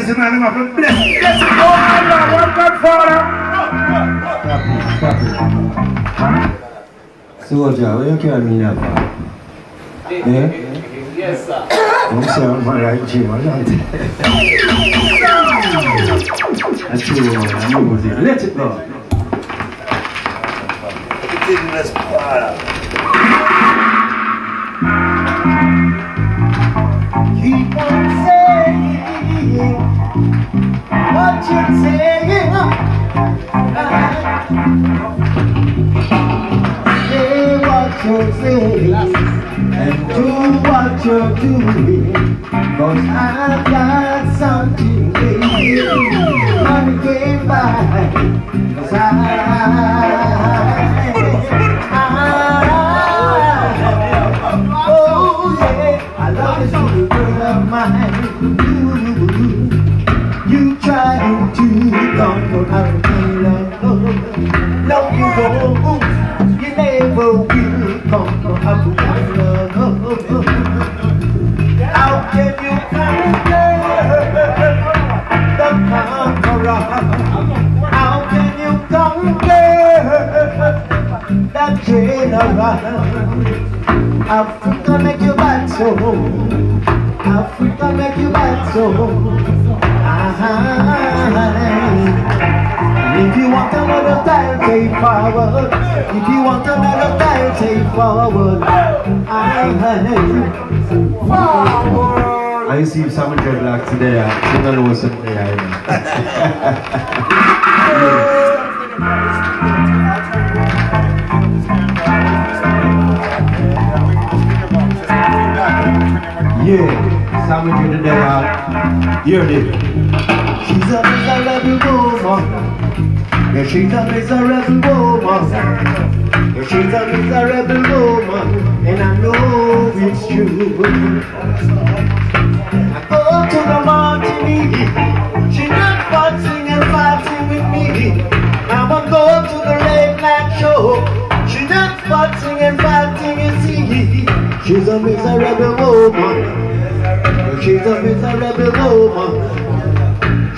blessing and him have to bless. Bless it. Oh my Lord, one God Father. Soldier, where you carry me now for? Yeah? Yes, sir. I'm saying I'm like Jim, I'm not. That's true, man. I know what's it. Let it go. Goodness, Father. Keep and do what you're I've got something waiting. Money came by. Cause I, oh yeah, I love this girl of mine. Africa make you bad so Africa make you bad so And if you want another time, take forward If you want another time, take forward I honey, forward. I see some dreadlock today. I don't know what's up there. Yeah, some of you today are. You're it. She's a miserable woman. Yeah, she's a miserable woman Yeah, she's a miserable woman And I know it's true I go to the Martinique She not boxing and fighting with me Now I go to the late night show She not boxing and fighting, you see She's a miserable woman She's a miserable woman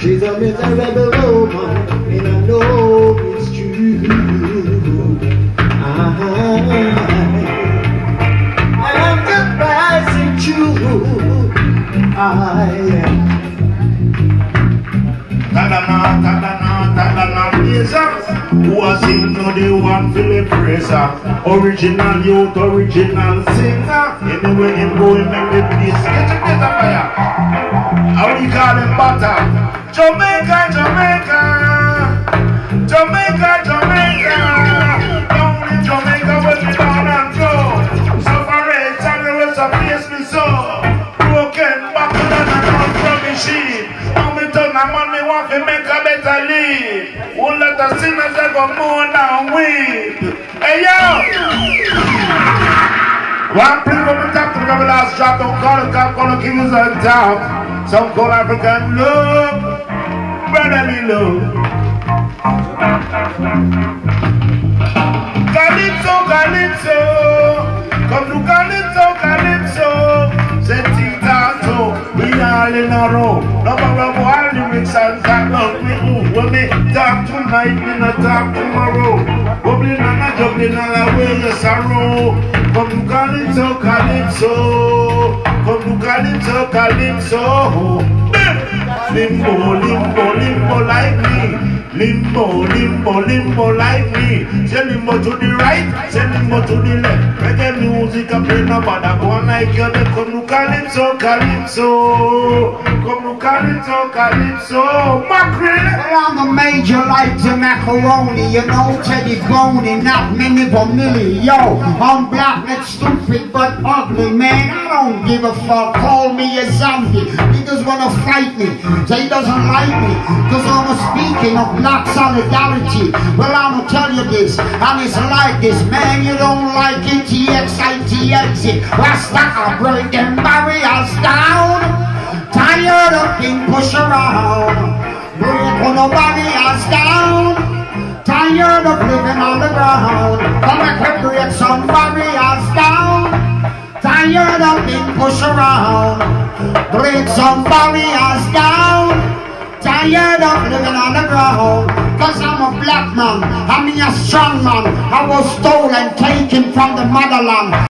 She's a miserable woman And I know it's true. I, I'm passing through. I am. Tadana, tadana, tadana, Jesus. Who him to the one Philip Frazer? Original youth, original singer. Anyway him go him make the place Get a get a fire. How we call him butter Jamaica, Jamaica. Jamaica, Jamaica. Down in Jamaica where we down and go Suffering, and the rest of face me so. Broken, buckle and a non from machine Now me turn my man, me want to make a the sinners that go mourn and weep Hey yo! One to the last drop Don't call cop, gonna give us a top Some call African love Brotherly love Calypso, Calypso, come to Calypso, Calypso. Say Titato, we all in a row. No matter what lyrics and about me, talk tonight, me not talk tomorrow. Bubbling and a juggling all the way, yes I. Come to Calypso, Calypso, come to Calypso, Calypso. Limbo, limbo, limbo like me. Limbo, limbo, limbo like me. Say limbo to the right, say limbo to the left. Reggae music and play no bother. Go on like you, they come to Calypso, Calypso. Come to Calypso, Calypso. Mackerel. Well, I'm a major like the macaroni, you know, Teddy Boney, not many but millie, yo. I'm black, not stupid, but ugly, man. I don't give a fuck, call me a zombie. Niggas wanna fight me, they doesn't like me, cause I'm a speaking of black solidarity. Well, I'ma tell you this, and it's like this, man, you don't like it, TXIT exit. Rasta, I break them barriers down. Tired of being pushed around. Break the barriers down. Tired of living on the ground. Come and break some barriers down. Tired of being pushed around. Break some barriers down. tired of living on the ground. Cause I'm a black man, I'm a strong man. I was stolen, taken from the motherland.